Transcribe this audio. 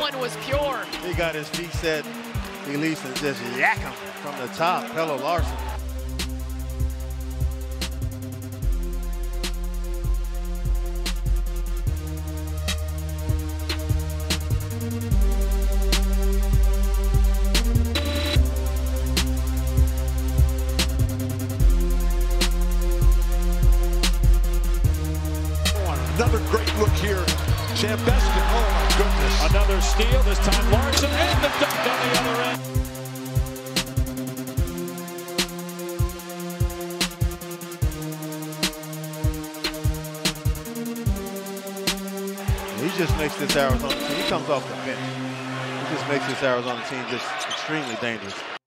one was pure. He got his feet set. He leaves and just yak him from the top. Pelle Larsson. Another great look here. Chambeskin, oh my goodness. Another steal, this time Larsson, and the dunk on the other end. He just makes this Arizona team. He comes off the bench. He just makes this Arizona team just extremely dangerous.